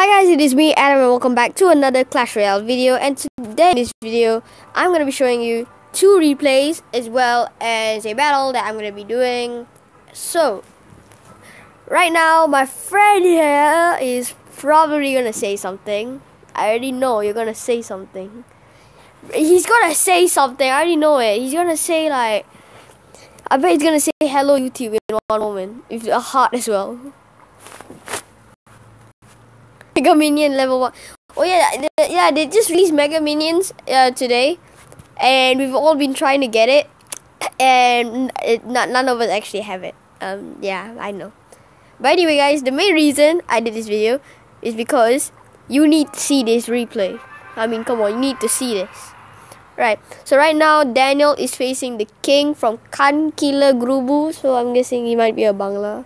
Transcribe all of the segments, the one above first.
Hi guys, it is me Adam and welcome back to another Clash Royale video and today in this video I'm going to be showing you two replays as well as a battle that I'm going to be doing. So, right now my friend here is probably going to say something. I already know you're going to say something. He's going to say something, I already know it. He's going to say like, I bet he's going to say hello YouTube in one moment with a heart as well. Mega Minion level one. Oh yeah, yeah, they just released Mega Minions uh, today, and we've all been trying to get it, and it, not, none of us actually have it. Um, yeah, I know. But anyway, guys, the main reason I did this video is because you need to see this replay. I mean, come on, you need to see this. Right. So right now, Daniel is facing the king from Kankila Grubu. So I'm guessing he might be a Bangla.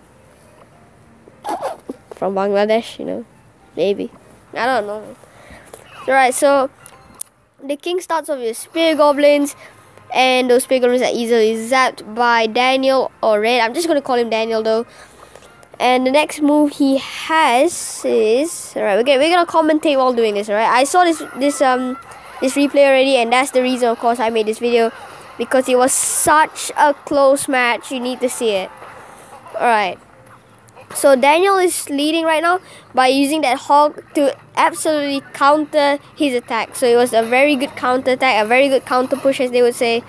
From Bangladesh, you know. Maybe. I don't know. Alright, so the king starts off with spear goblins, and those spear goblins are easily zapped by Daniel or Red. I'm just gonna call him Daniel though. And the next move he has is alright. We're gonna we're gonna commentate while doing this. Alright, I saw this this um this replay already, and that's the reason, of course, I made this video because it was such a close match. You need to see it. Alright. So Daniel is leading right now by using that hog to absolutely counter his attack. So it was a very good counter attack, a very good counter push as they would say.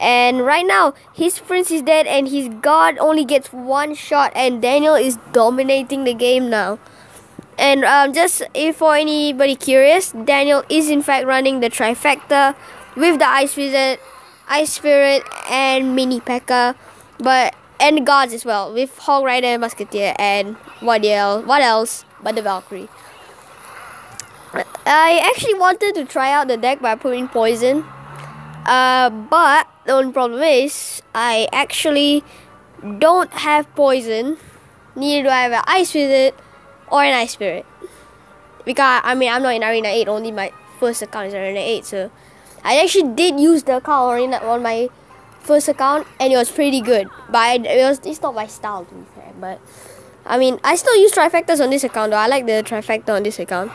And right now, his prince is dead and his god only gets one shot and Daniel is dominating the game now. And um, just if for anybody curious, Daniel is in fact running the trifecta with the Ice Wizard, Ice Spirit, and Mini P.E.K.K.A. But and guards as well with Hog Rider and Musketeer and what else? What else but the Valkyrie? I actually wanted to try out the deck by putting poison, uh, but the only problem is I actually don't have poison. Neither do I have an ice wizard or an ice spirit. Because I mean I'm not in Arena 8. Only my first account is Arena 8. So I actually did use the account on my first account and it was pretty good. But it was it's not my style to be fair. But I mean I still use trifectas on this account though. I like the trifecta on this account.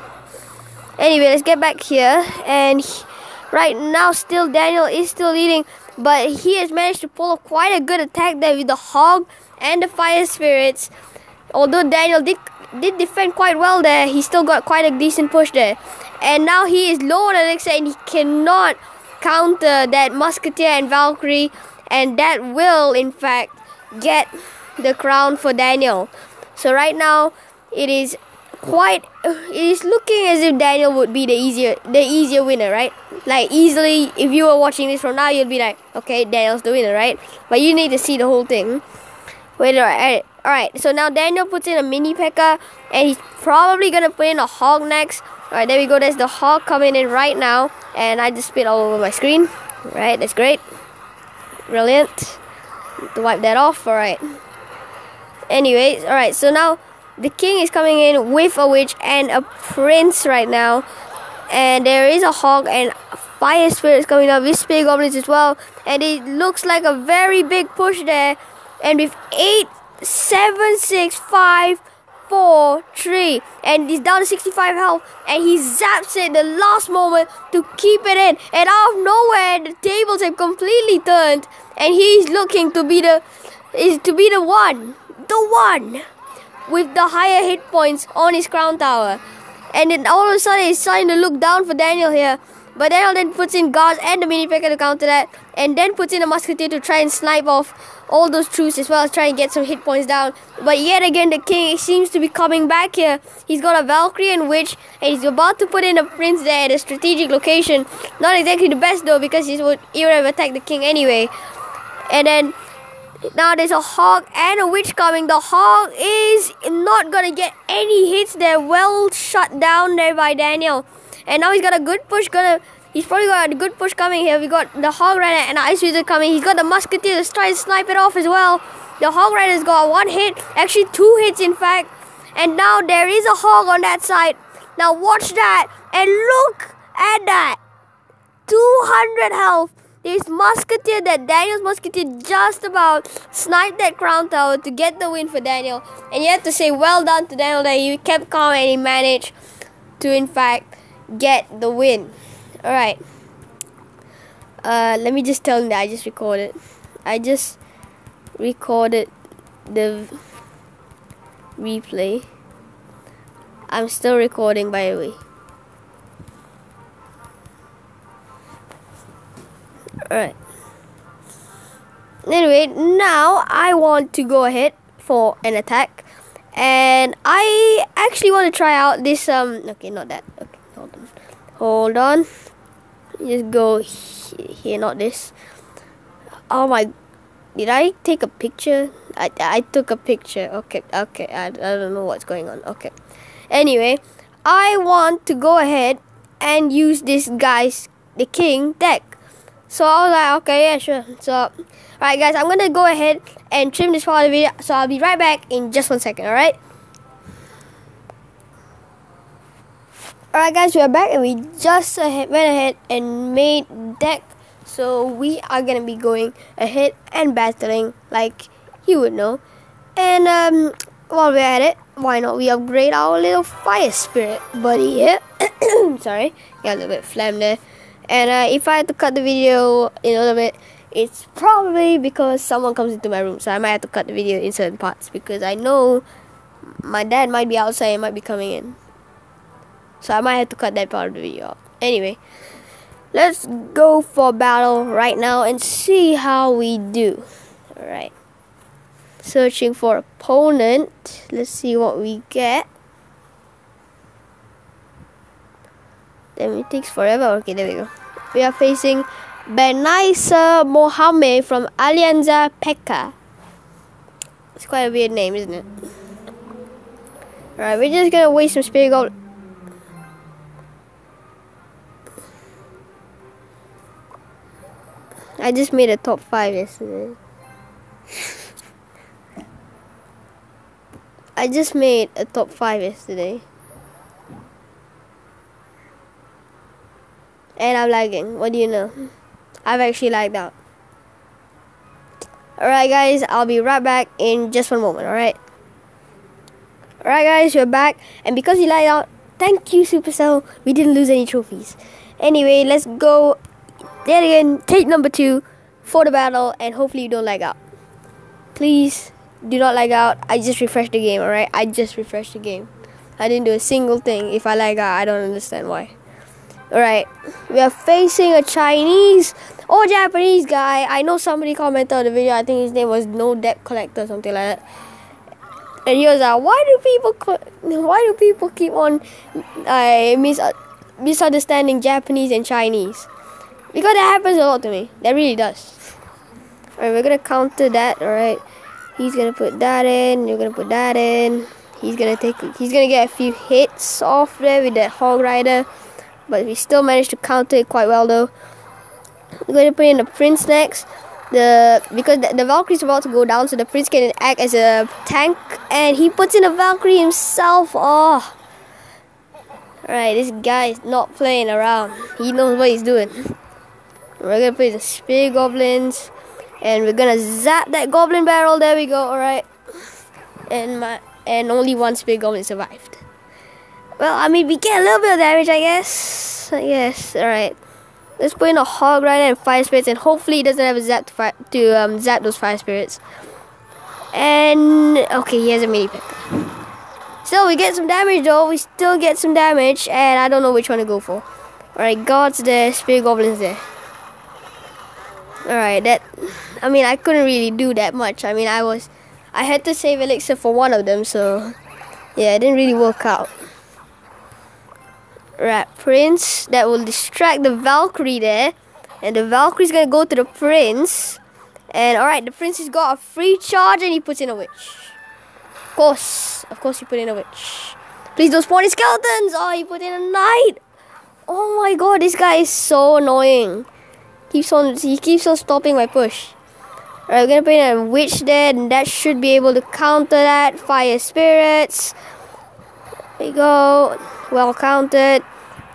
Anyway, let's get back here and he, right now still Daniel is still leading, but he has managed to pull off quite a good attack there with the hog and the fire spirits. Although Daniel did did defend quite well there, he still got quite a decent push there. And now he is low on elixir and he cannot counter that Musketeer and Valkyrie, and that will, in fact, get the crown for Daniel. So right now, it is quite. It is looking as if Daniel would be the easier, the easier winner, right? Like easily, if you were watching this from now, you'd be like, okay, Daniel's the winner, right? But you need to see the whole thing. Wait, alright, alright. So now Daniel puts in a mini P.E.K.K.A. and he's probably gonna put in a hog next. Alright, there we go. There's the hog coming in right now. And I just spit all over my screen. Right, that's great. Brilliant. To wipe that off. Alright. Anyways, alright, so now the king is coming in with a witch and a prince right now. And there is a hog and fire spirits coming up with spear goblins as well. And it looks like a very big push there. And with eight, seven, six, five four, three, and he's down to 65 health, and he zaps it the last moment to keep it in, and out of nowhere, the tables have completely turned, and he's looking to be the, is to be the one, the one, with the higher hit points on his crown tower, and then all of a sudden he's starting to look down for Daniel here, but Daniel then puts in guards and the mini P.E.K.K.A. to counter that, and then puts in a musketeer to try and snipe off all those troops as well as try and get some hit points down. But yet again, the king seems to be coming back here. He's got a Valkyrie and Witch, and he's about to put in a prince there at a strategic location. Not exactly the best though, because he would he would have attacked the king anyway. And then now there's a hog and a witch coming. The hog is not gonna get any hits there. Well shut down there by Daniel. And now he's got a good push. Gonna he's probably got a good push coming here. We got the Hog Rider and Ice Wizard coming. He's got the Musketeer to try and snipe it off as well. The Hog Rider's got one hit, actually two hits in fact. And now there is a hog on that side. Now watch that and look at that. 200 health. This Musketeer that Daniel's Musketeer just about sniped that crown tower to get the win for Daniel. And you have to say well done to Daniel that he kept calm and he managed to in fact get the win. Alright. Uh, let me just tell him that I just recorded. I just recorded the replay. I'm still recording by the way. Alright. Anyway, now I want to go ahead for an attack. And I actually want to try out this um okay not that. Hold on. Just go here, not this. Oh my did I take a picture? I, I took a picture. Okay, okay. I, I don't know what's going on. Okay. Anyway, I want to go ahead and use this guy's the king deck. So I was like, okay, yeah, sure. So, alright, guys, I'm gonna go ahead and trim this part of the video. So I'll be right back in just one second. All Alright, guys, we are back, and we just went ahead and made deck. So we are gonna be going ahead and battling, like you would know. And um, while we're at it, why not we upgrade our little fire spirit buddy here? Sorry, got a little bit phlegm there. And uh, if I had to cut the video in a little bit, it's probably because someone comes into my room. So I might have to cut the video in certain parts because I know my dad might be outside and might be coming in. So I might have to cut that part of the video. Anyway, let's go for battle right now and see how we do. Alright. Searching for opponent. Let's see what we get. Then it takes forever. Okay, there we go. We are facing Benaisa Mohammed from Alianza Pekka. It's quite a weird name, isn't it? Alright, we're just gonna waste some spirit gold. I just made a top 5 yesterday. I just made a top 5 yesterday. and I'm lagging. What do you know? I've actually lagged out. Alright guys, I'll be right back in just one moment, alright? Alright guys, we're back. And because you lagged out, thank you Supercell. We didn't lose any trophies. Anyway, let's go there again, take number two for the battle and hopefully you don't lag out. Please do not lag out. I just refreshed the game, alright? I just refreshed the game. I didn't do a single thing. If I lag out, I don't understand why. Alright, we are facing a Chinese or Japanese guy. I know somebody commented on the video. I think his name was No Debt Collector, or something like that. And he was like, "Why do people, why do people keep on uh, mis- misunderstanding Japanese and Chinese?" Because that happens a lot to me. That really does. Alright, we're gonna counter that. Alright, he's gonna put that in. You're gonna put that in. He's gonna take. He's gonna get a few hits off there with that Hog Rider but we still managed to counter it quite well though. We're to put in the prince next. The because the, the Valkyrie is about to go down, so the prince can act as a tank, and he puts in a Valkyrie himself. Oh, alright, this guy is not playing around. He knows what he's doing. We're gonna in the spear goblins, and we're gonna zap that goblin barrel. There we go. Alright, and my and only one spear goblin survived. Well, I mean, we get a little bit of damage, I guess. Yes, alright. Let's put in a hog rider and fire spirits, and hopefully it doesn't have a zap to, to um, zap those fire spirits. And okay, he has a mini pick. Still, we get some damage though. We still get some damage, and I don't know which one to go for. Alright, guards there, spear goblins there. Alright, that. I mean, I couldn't really do that much. I mean, I was. I had to save elixir for one of them, so. Yeah, it didn't really work out. Right, Prince. That will distract the Valkyrie there. And the Valkyrie's gonna go to the Prince. And alright, the Prince has got a free charge and he puts in a witch. Of course. Of course he put in a witch. Please don't spawn skeletons! Oh, he put in a knight! Oh my god, this guy is so annoying. Keeps on he keeps on stopping my push. Alright, we're gonna put in a witch there, and that should be able to counter that. Fire spirits. There we go. Well counted.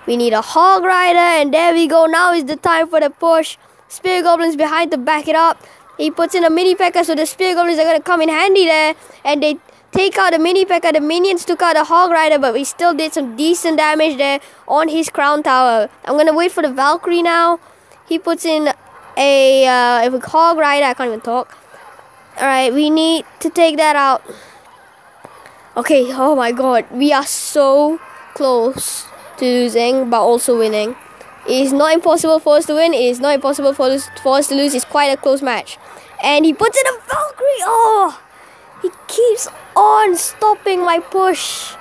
We need a hog rider, and there we go. Now is the time for the push. Spear Goblins behind to back it up. He puts in a mini P.E.K.K.A. so the Spear Goblins are to come in handy there. And they take out the mini P.E.K.K.A. The minions took out the Hog Rider, but we still did some decent damage there on his Crown Tower. I'm to wait for the Valkyrie now. He puts in a, uh, a Hog Rider. I can't even talk. Alright, we need to take that out. Okay, oh my god. We are so close to losing, but also winning. It is not impossible for us to win. It is not impossible for us, for us to lose. It's quite a close match. And he puts in a Valkyrie. Oh, he keeps on stopping my push.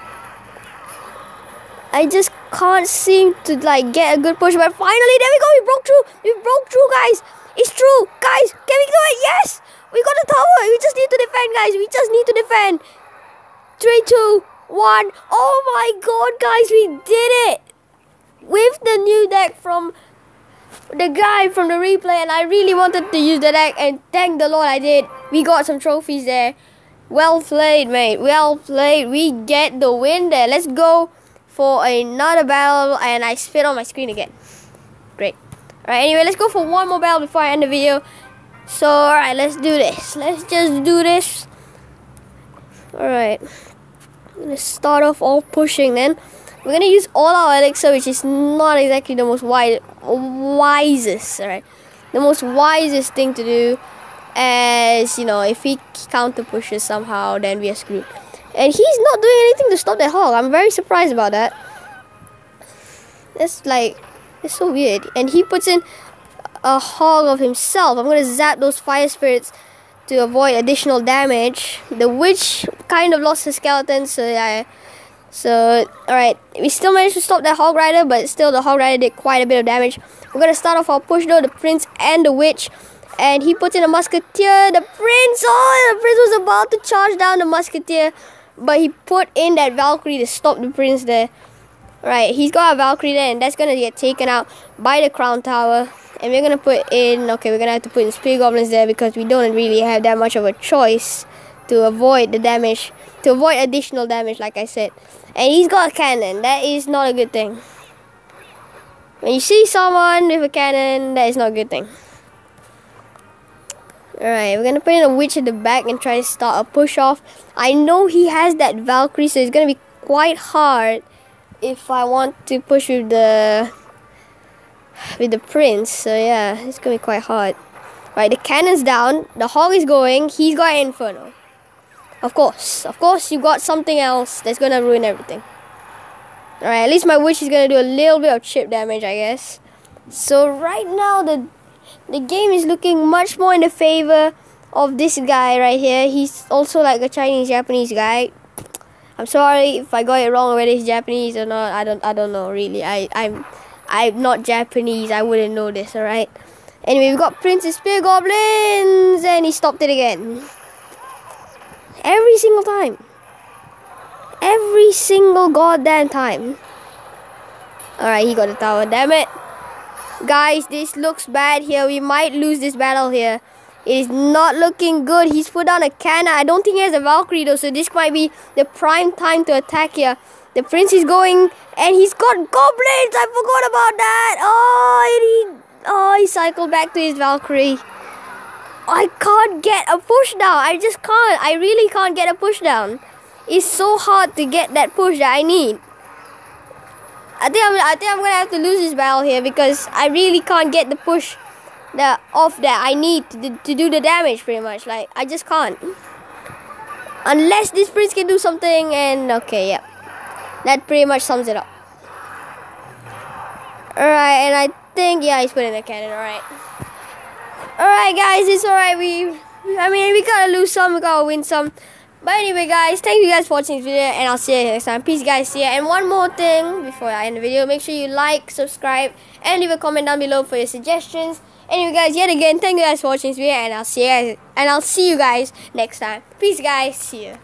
I just can't seem to like get a good push. But finally, there we go. We broke through. We broke through, guys. It's true, guys. Can we do it? Yes. We got the tower. We just need to defend, guys. We just need to defend. Three, two, one. Oh my god, guys, we did it with the new deck from the guy from the replay and I really wanted to use the deck and thank the Lord I did. We got some trophies there. Well played, mate. Well played. We get the win there. Let's go for another battle and I spit on my screen again. Great. Alright, anyway, let's go for one more battle before I end the video. So, alright, let's do this. Let's just do this. Alright. Let's start off all pushing then. We're gonna use all our elixir, which is not exactly the most wise, wisest, right? The most wisest thing to do, as you know, if he counter pushes somehow, then we are screwed. And he's not doing anything to stop that hog. I'm very surprised about that. That's like, it's so weird. And he puts in a hog of himself. I'm gonna zap those fire spirits to avoid additional damage. The witch kind of lost her skeleton, so I so, alright, we still managed to stop that Hog Rider, but still the Hog Rider did quite a bit of damage. We're gonna start off our push though, the Prince and the Witch. And he puts in a Musketeer. The Prince, oh, the Prince was about to charge down the Musketeer. But he put in that Valkyrie to stop the Prince there. Right, he's got a Valkyrie there, and that's gonna get taken out by the Crown Tower. And we're gonna put in, okay, we're gonna have to put in Spear Goblins there because we don't really have that much of a choice to avoid the damage, to avoid additional damage, like I said. And he's got a cannon. That is not a good thing. When you see someone with a cannon, that is not a good thing. Alright, we're gonna put in a witch at the back and try to start a push off. I know he has that Valkyrie, so it's gonna be quite hard if I want to push with the with the prince. So yeah, it's gonna be quite hard. Right, the cannon's down, the hog is going, he's got inferno. Of course, of course, you got something else that's gonna ruin everything. Alright, at least my witch is gonna do a little bit of chip damage, I guess. So right now, the the game is looking much more in the favor of this guy right here. He's also like a Chinese Japanese guy. I'm sorry if I got it wrong whether he's Japanese or not. I don't I don't know really. I I'm I'm not Japanese. I wouldn't know this. All right. Anyway, we've got Princess Spear Goblins, and he stopped it again. Every single time. Every single goddamn time. Alright, he got a tower. Damn it. Guys, this looks bad here. We might lose this battle here. It is not looking good. He's put down a cannon. I don't think he has a Valkyrie though, so this might be the prime time to attack here. The prince is going, and he's got goblins. I forgot about that. Oh, he, oh, he cycled back to his Valkyrie. I can't get a push down. I just can't. I really can't get a push down. It's so hard to get that push that I need. I think I'm. I think I'm gonna have to lose this battle here because I really can't get the push, the off that I need to, to do the damage. Pretty much, like I just can't. Unless this prince can do something, and okay, yeah, that pretty much sums it up. Alright, and I think yeah, he's putting a cannon. Alright. Alright, guys, it's alright. We, I mean, we gotta lose some, we gotta win some. But anyway, guys, thank you guys for watching this video, and I'll see you next time. Peace, guys. See ya. And one more thing before I end the video, make sure you like, subscribe, and leave a comment down below for your suggestions. Anyway, guys, yet again, thank you guys for watching this video, and I'll see you guys, and I'll see you guys next time. Peace, guys. See ya.